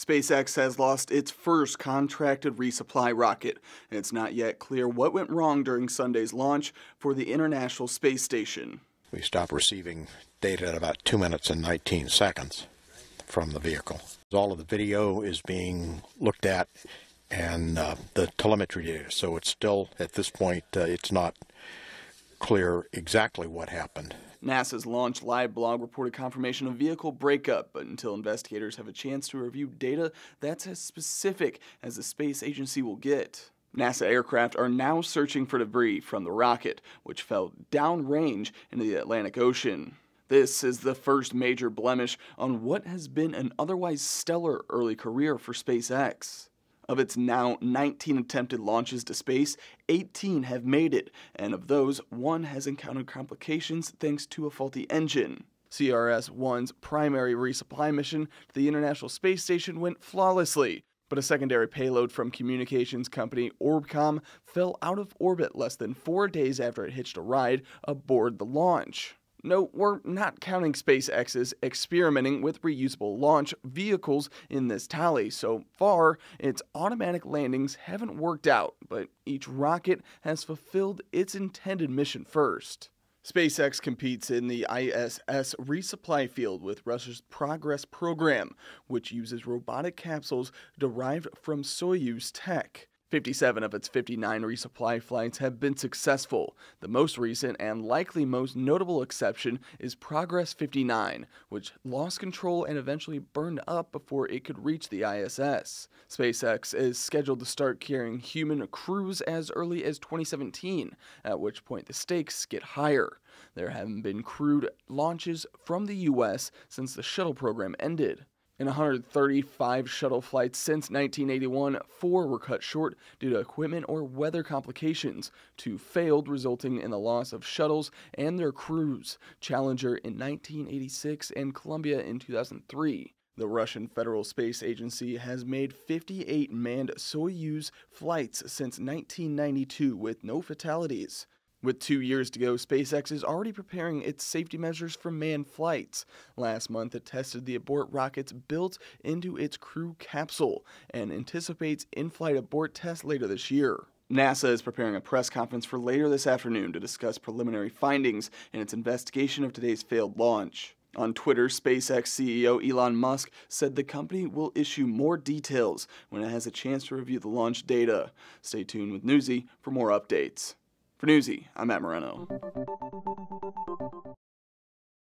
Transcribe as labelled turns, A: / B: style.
A: SpaceX has lost its first contracted resupply rocket, and it's not yet clear what went wrong during Sunday's launch for the International Space Station.
B: We stopped receiving data at about 2 minutes and 19 seconds from the vehicle. All of the video is being looked at and uh, the telemetry data, so it's still, at this point, uh, it's not clear exactly what happened.
A: NASA's Launch Live blog reported confirmation of vehicle breakup, but until investigators have a chance to review data that's as specific as the space agency will get. NASA aircraft are now searching for debris from the rocket, which fell downrange into the Atlantic Ocean. This is the first major blemish on what has been an otherwise stellar early career for SpaceX. Of its now 19 attempted launches to space, 18 have made it, and of those, one has encountered complications thanks to a faulty engine. CRS 1's primary resupply mission to the International Space Station went flawlessly, but a secondary payload from communications company Orbcomm fell out of orbit less than four days after it hitched a ride aboard the launch. No, we're not counting SpaceX's experimenting with reusable launch vehicles in this tally. So far, its automatic landings haven't worked out, but each rocket has fulfilled its intended mission first. SpaceX competes in the ISS resupply field with Russia's Progress program, which uses robotic capsules derived from Soyuz tech. 57 of its 59 resupply flights have been successful. The most recent and likely most notable exception is Progress 59, which lost control and eventually burned up before it could reach the ISS. SpaceX is scheduled to start carrying human crews as early as 2017, at which point the stakes get higher. There haven't been crewed launches from the US since the shuttle program ended. In 135 shuttle flights since 1981, four were cut short due to equipment or weather complications. Two failed, resulting in the loss of shuttles and their crews Challenger in 1986 and Columbia in 2003. The Russian Federal Space Agency has made 58 manned Soyuz flights since 1992 with no fatalities. With two years to go, SpaceX is already preparing its safety measures for manned flights. Last month, it tested the abort rockets built into its crew capsule and anticipates in flight abort tests later this year. NASA is preparing a press conference for later this afternoon to discuss preliminary findings in its investigation of today's failed launch. On Twitter, SpaceX CEO Elon Musk said the company will issue more details when it has a chance to review the launch data. Stay tuned with Newsy for more updates. For Newsy, I'm Matt Moreno.